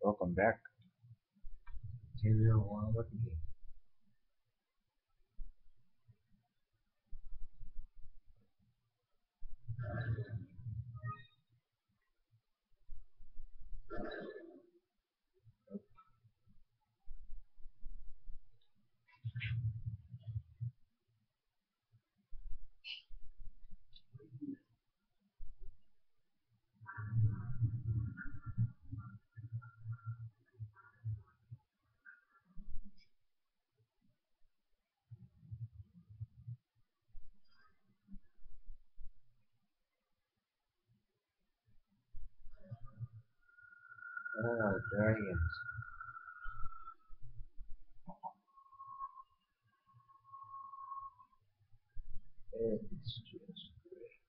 Welcome back one with the game. Oh, dragons. It's just great.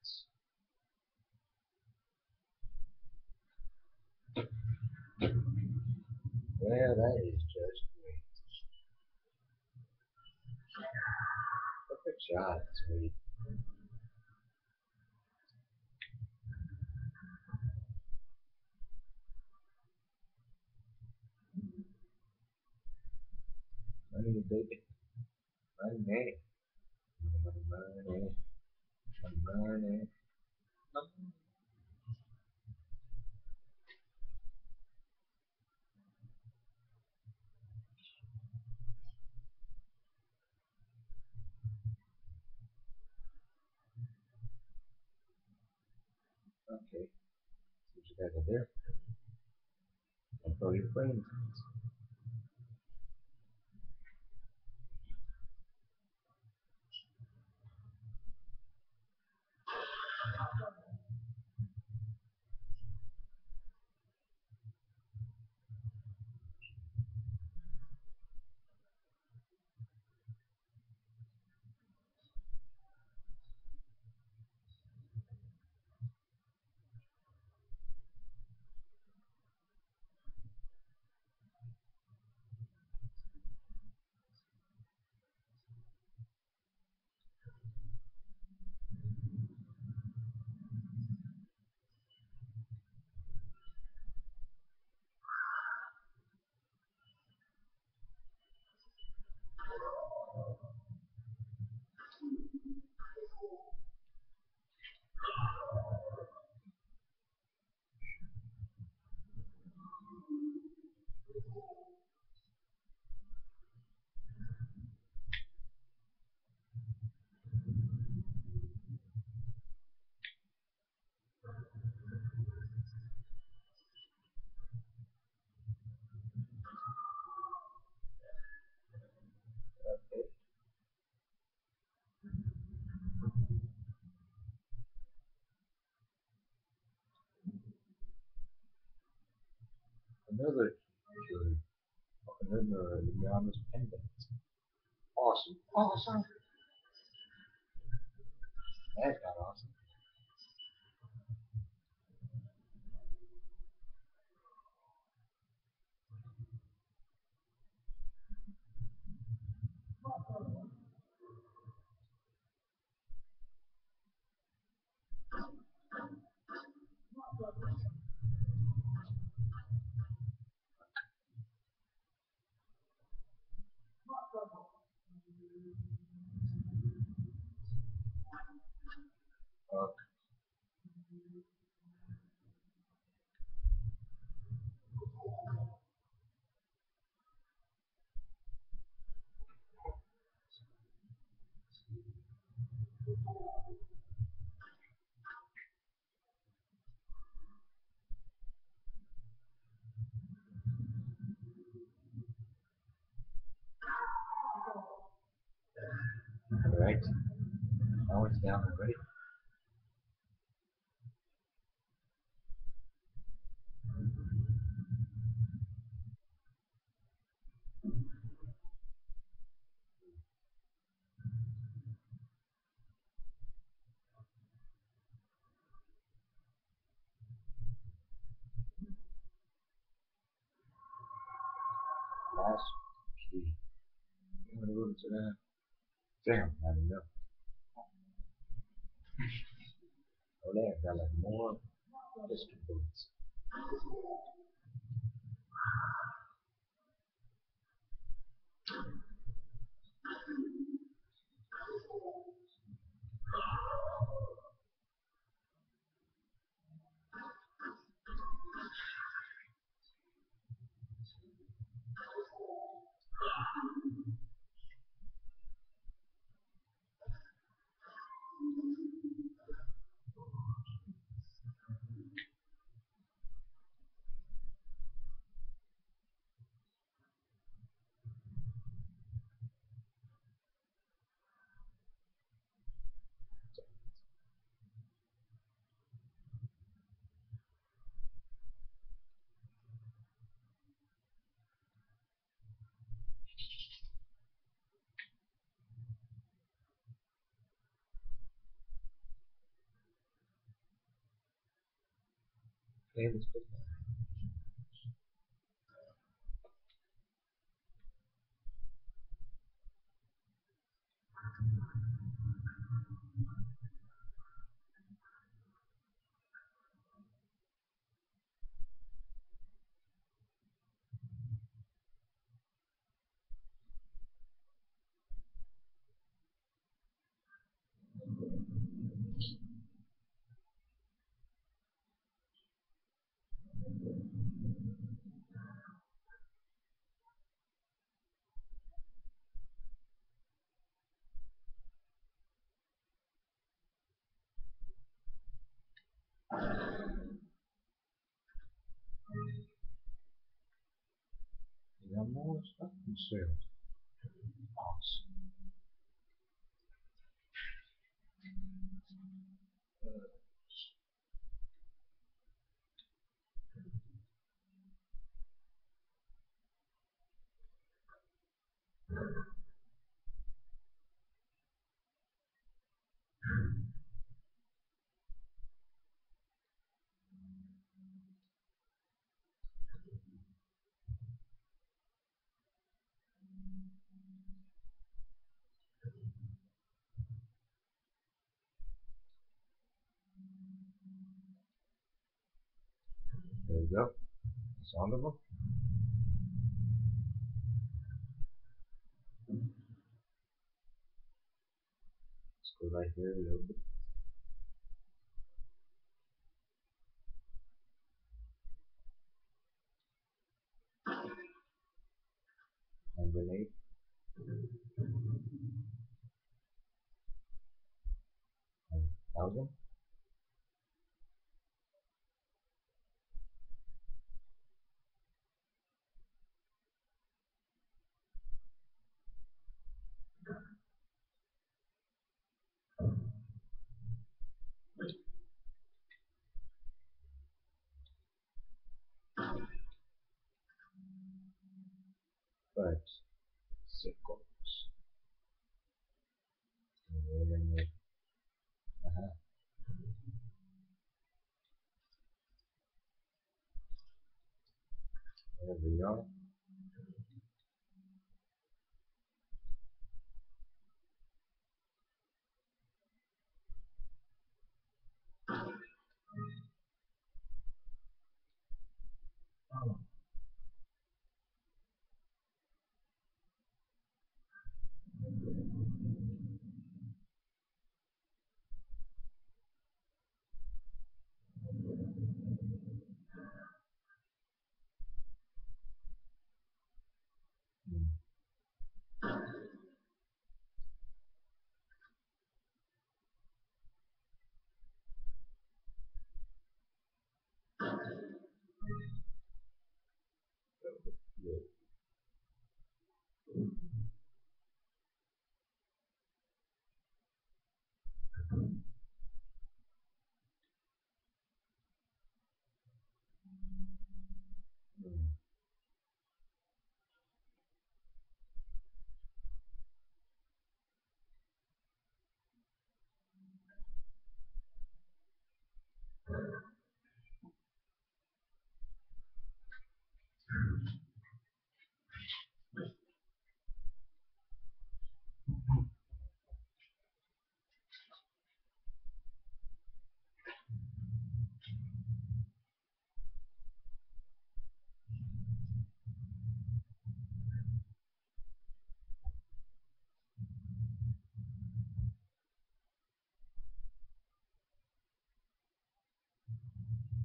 Well, that is just great. Perfect shot, sweet. Money, baby. Money. Money, money, money. Money. Okay. See what you there. And throw your brains. Another key. Another Liana's uh, pendant. Awesome. Awesome. That's not awesome. Okay. Alright. Now it's down already. Last key. I'm gonna go to that. Damn, know. Oh, there, got like more pistol bullets. Okay, more stuff in sales. There you go. Sound of them. Let's go right here a little bit. And grenade. And thousand. Right. Circles. And then, uh, uh-huh. There we are.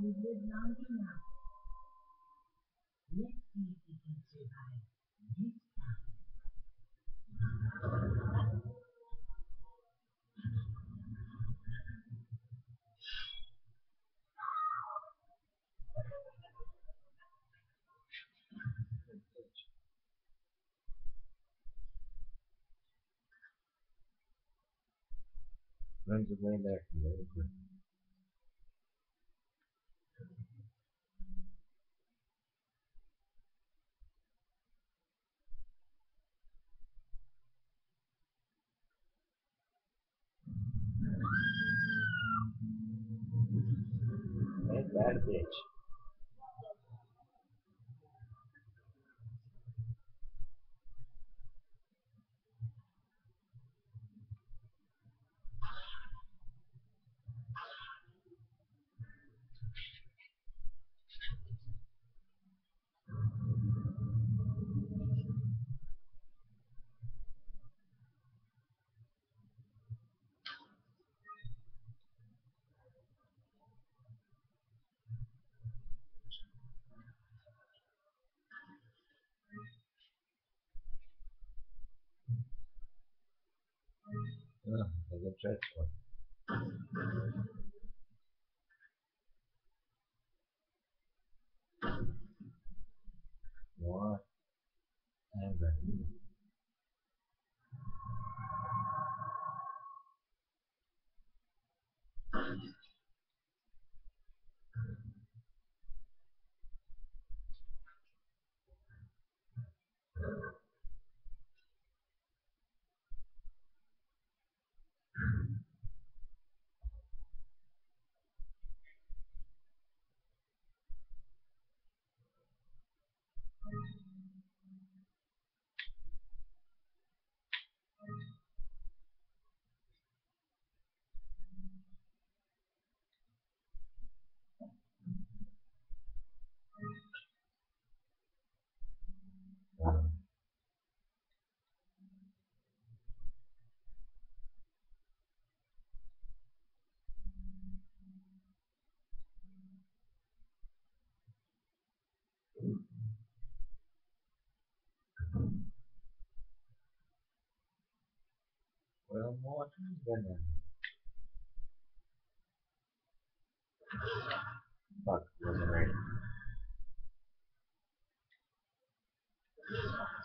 you would not be now. Let's see if we can survive this time. Runs away there from the Oh, there's a well, more than that. Fuck, wasn't right.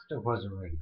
Still wasn't ready.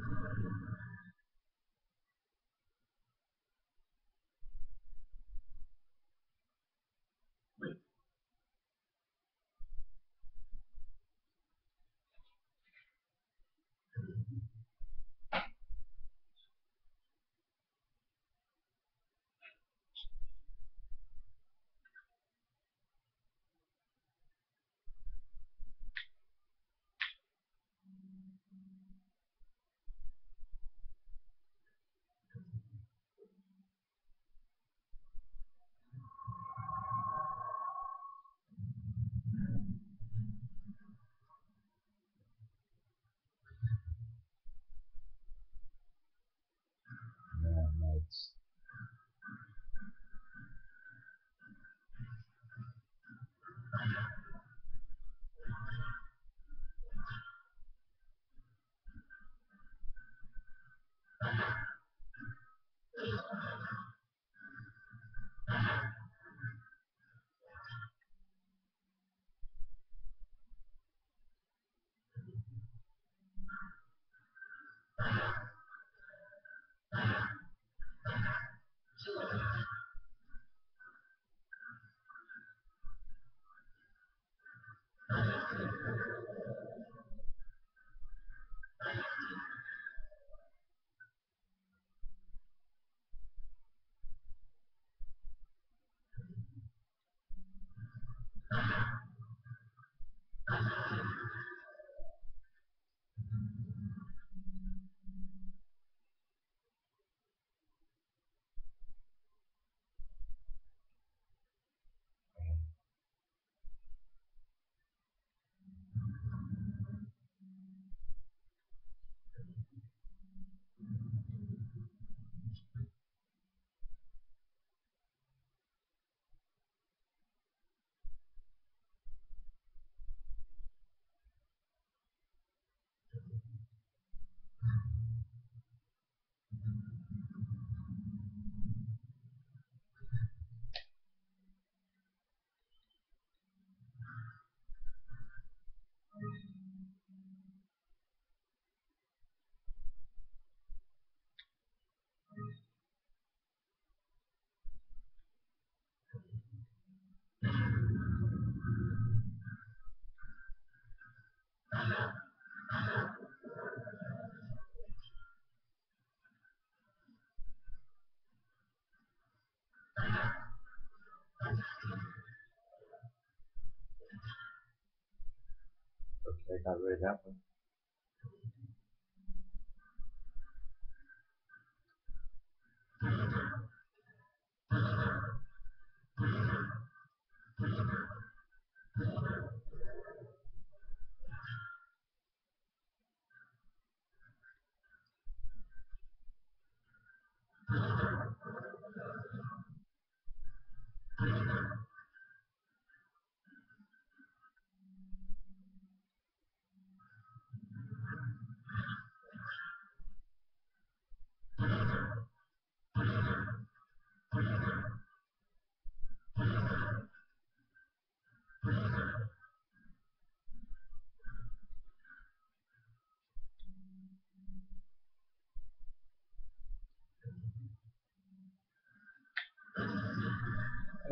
They got rid of that one.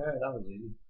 That was easy.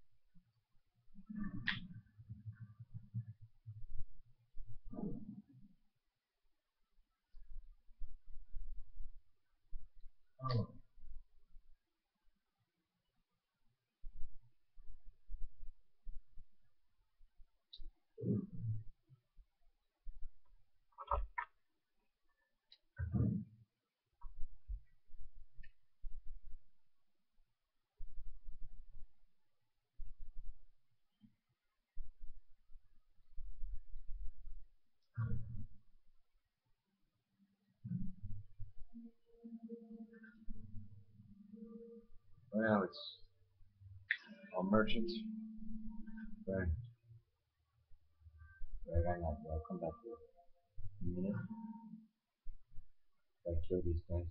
Well, it's all merchants. Right. Right, hang on. I'll come back to it in a minute. Gotta kill these guys.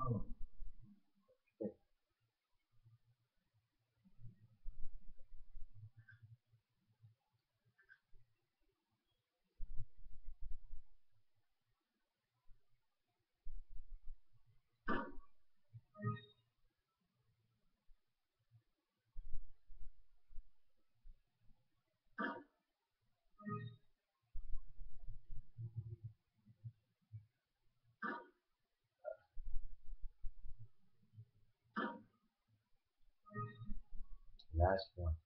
oh. Last one.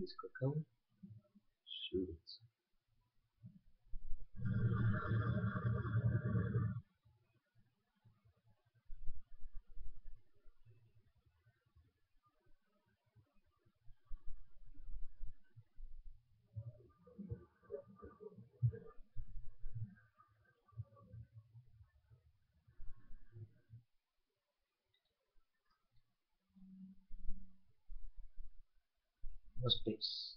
Shoot it. No space.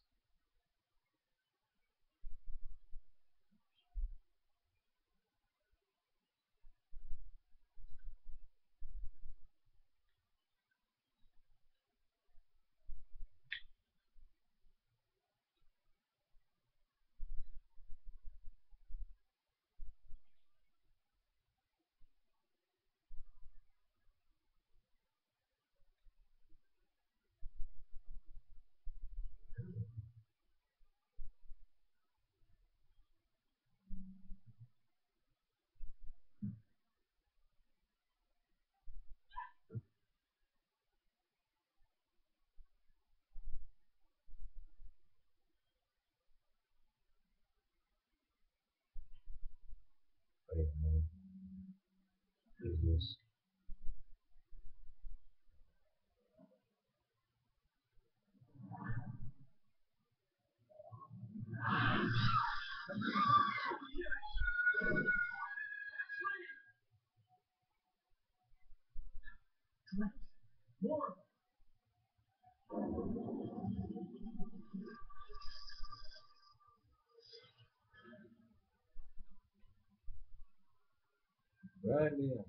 This? More. Right now.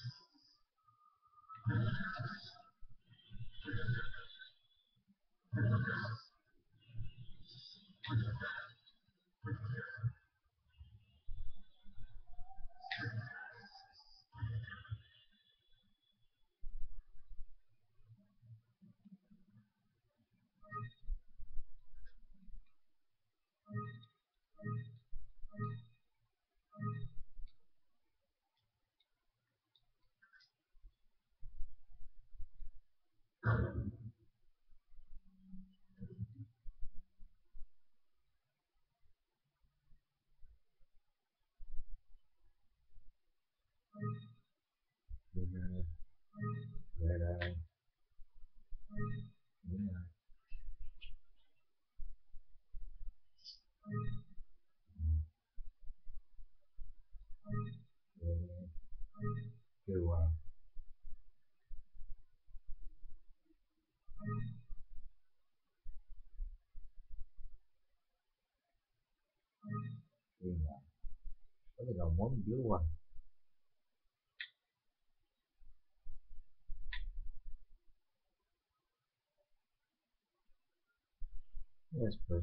đây rồi đúng rồi. Đây, à kêu à có cái đầu mối dưới quanh Yes, but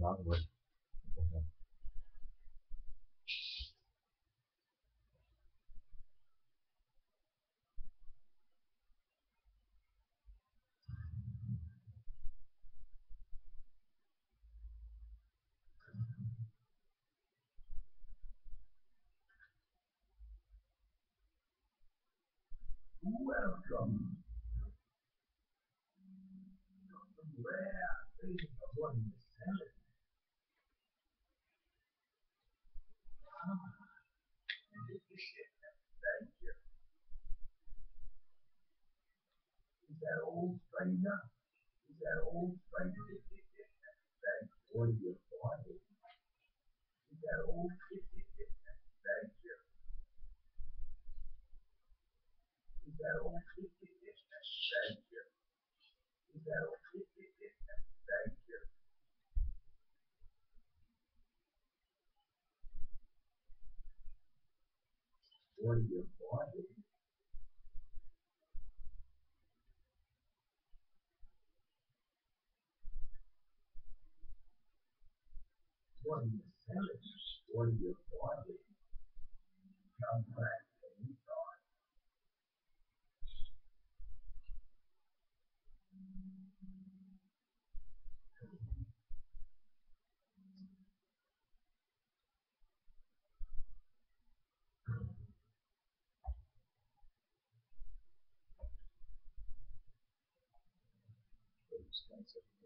đó rồi. Welcome. Of what he is selling. Ah, thank you. Is that stranger? Is that old stranger? Thank you. What are you finding? Is that old? Thank you. Is that old? Thank you. Is that old? Thank you. What are you finding? What are you selling? What are you finding? Come back anytime. expensive. You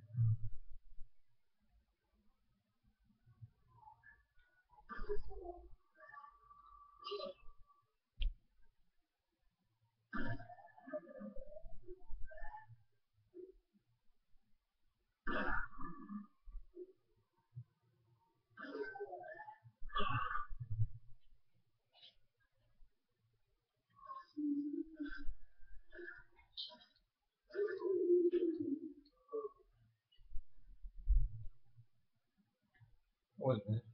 a place of bones. What was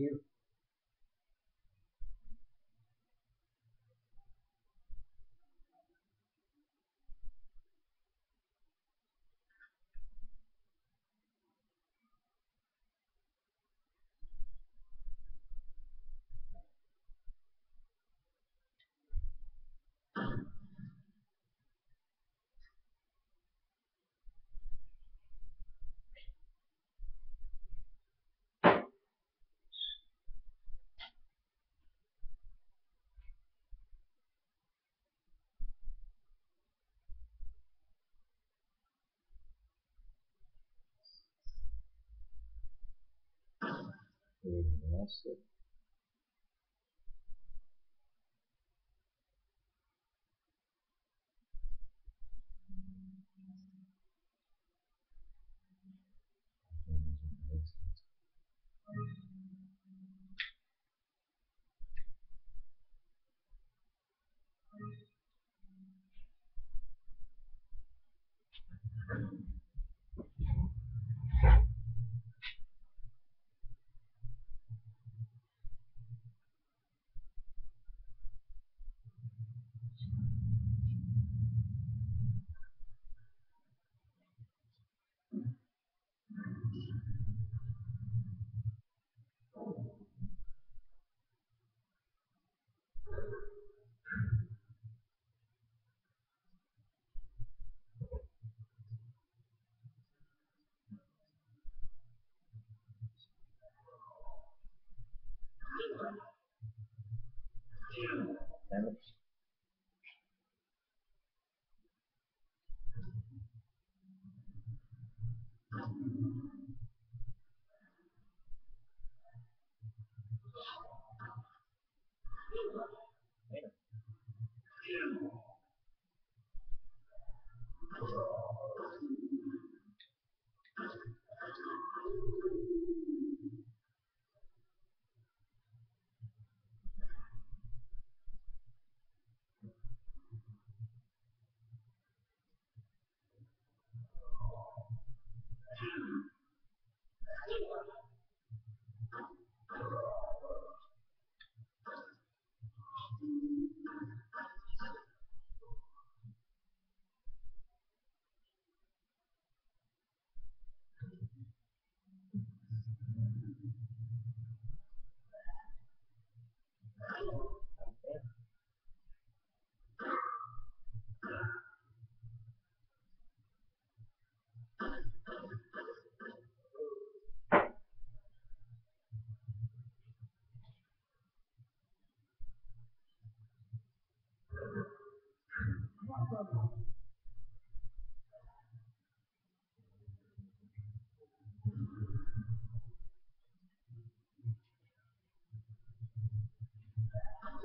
that? Two. Anything else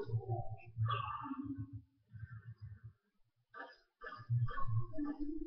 Thank you.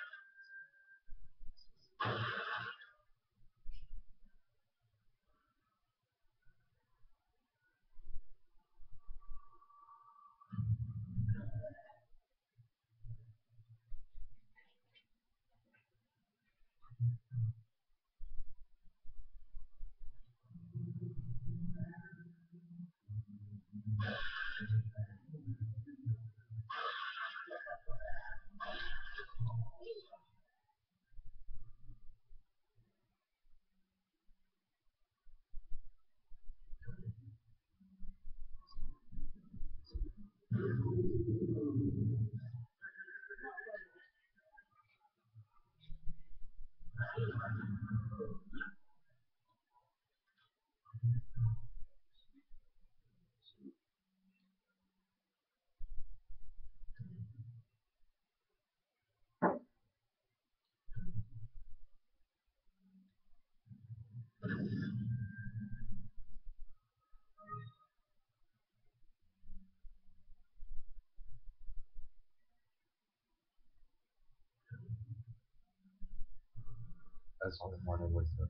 That's all I wanted was the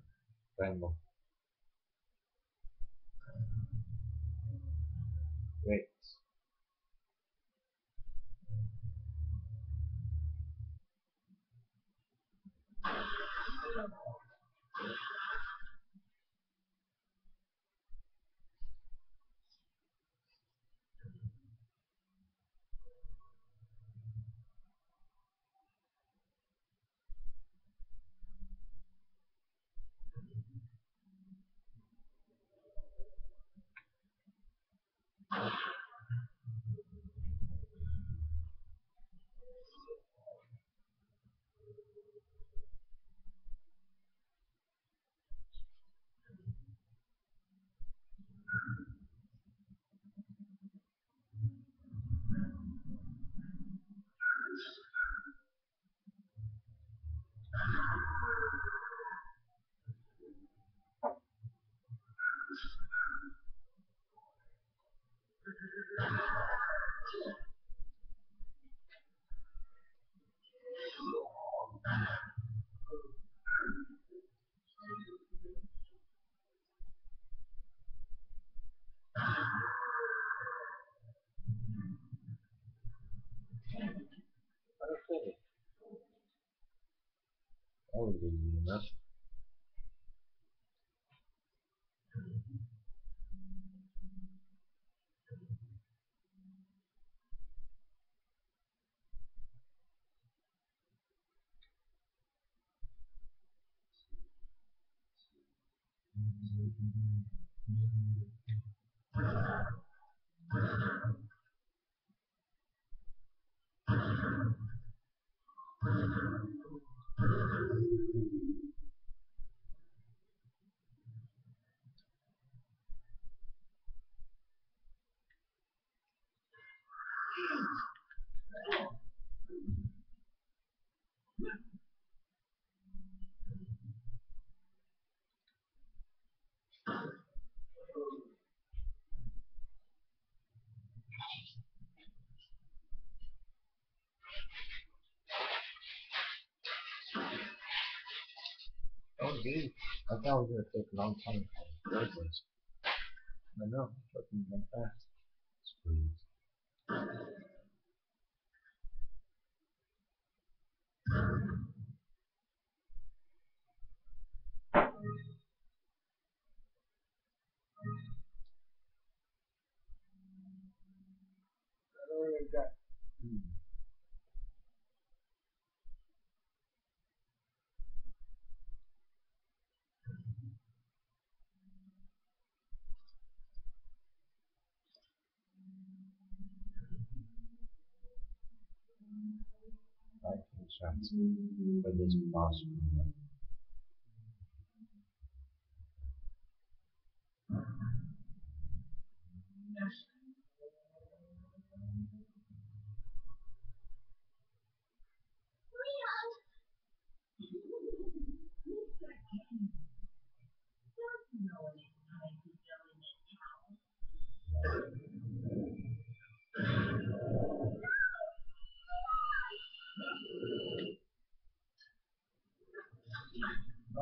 rainbow. Okay. That was dude. I thought it was gonna take a long time to. I know, fucking went fast. Squeeze. For this possible.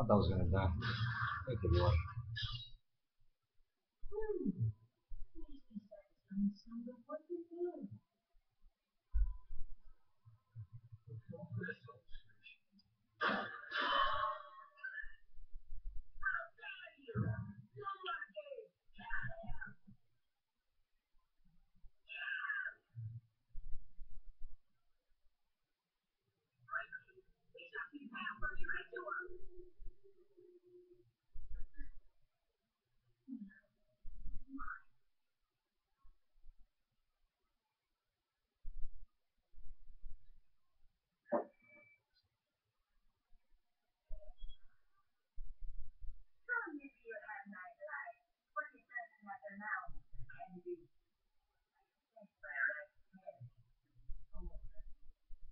Thought that was gonna die. Thank you, Lord.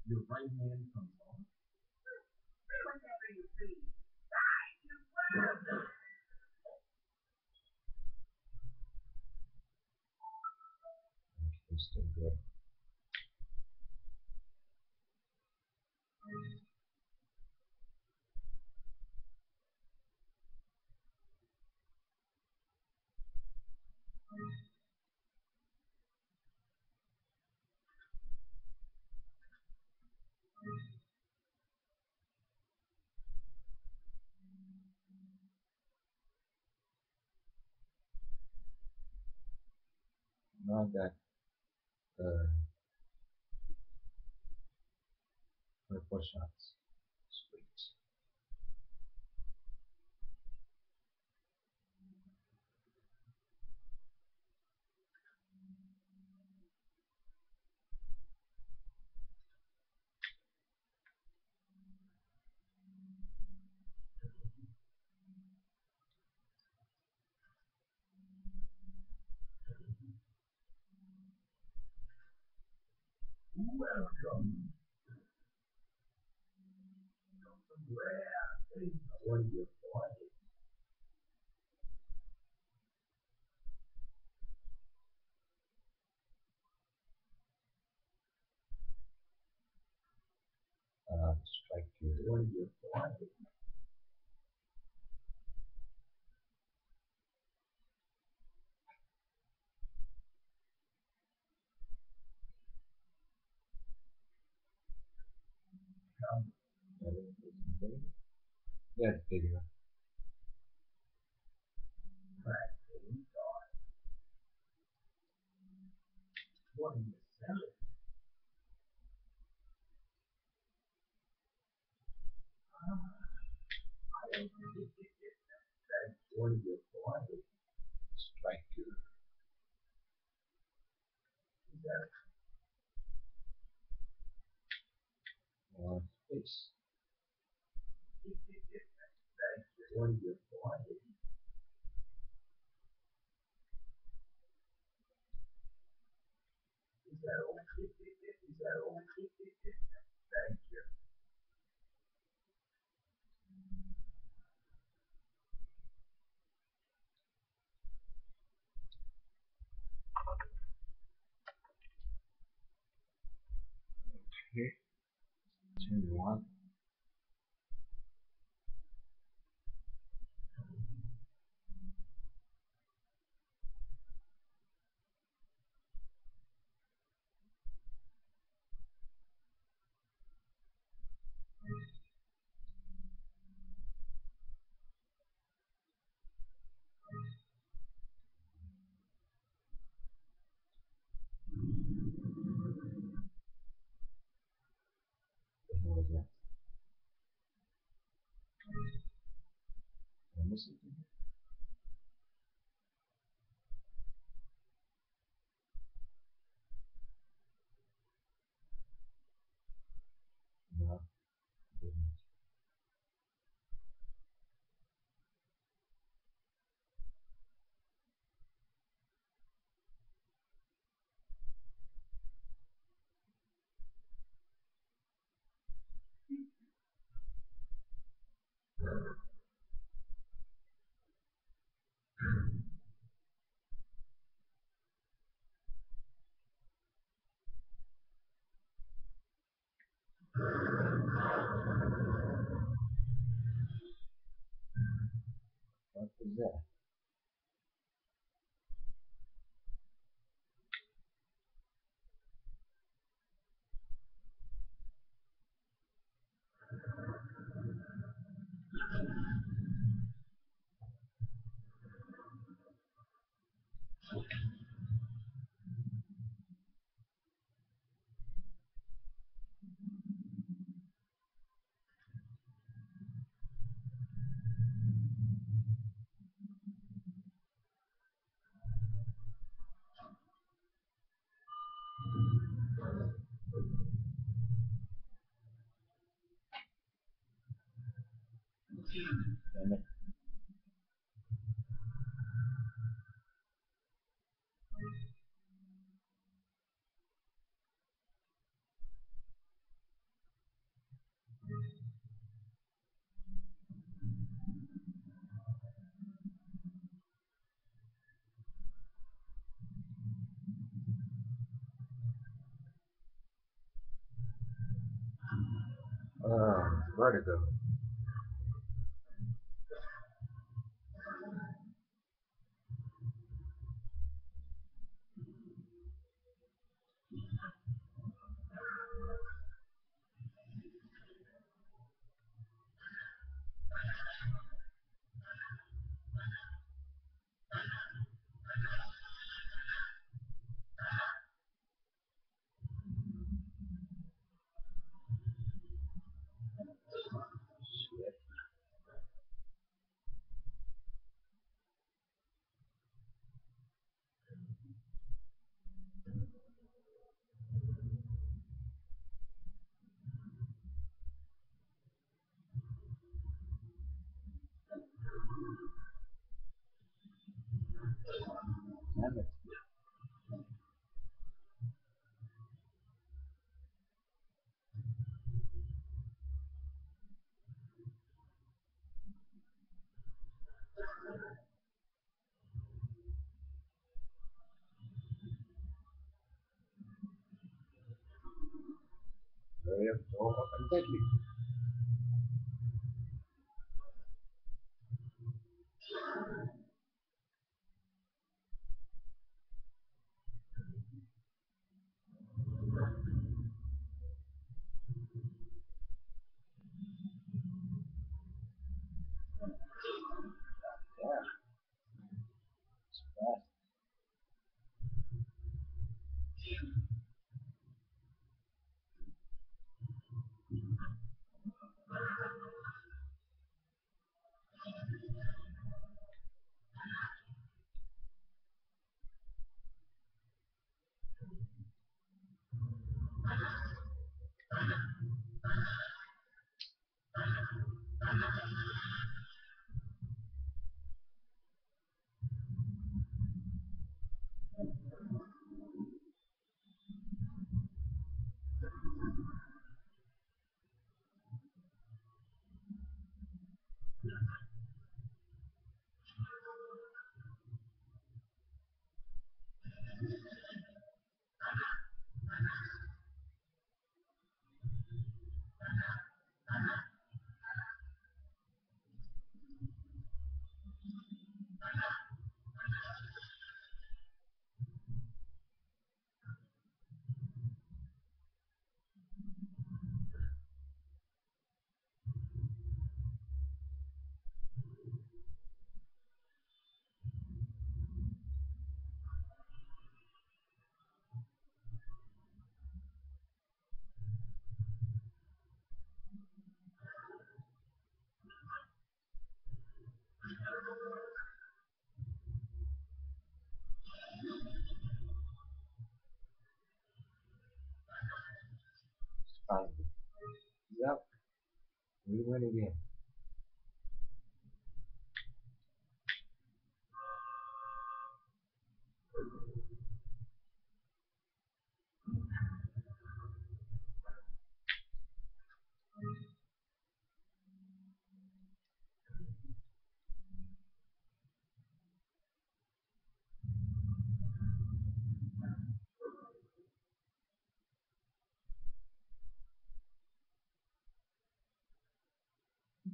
Your right hand comes on. It's still good. I got uh my four shots. Welcome. Some rare things I want you to play. Uh strike I your want you to play. Come, Yeah, it's big enough. What you selling? I don't think that's play. Strike your face. Is that old? Is that old? Thank you. Okay. Two one. What the hell was that? Did I miss there. Damn it. Uh. Damn it. Hurry up, go up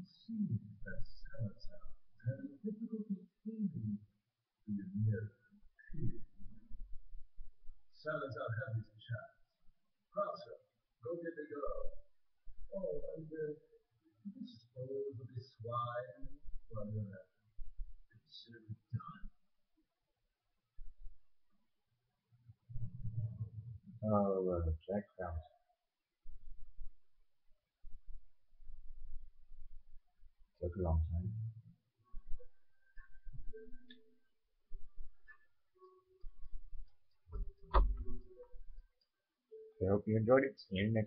Seems that Salazar is having difficulty Maybe the mirror. Silence out heavens and shines. Krauser, go get the girl. Oh, and uh, dispose of this. Well, uh, consider it done. Oh, uh, Jack Bounce. Took a long time. So I hope you enjoyed it. See you next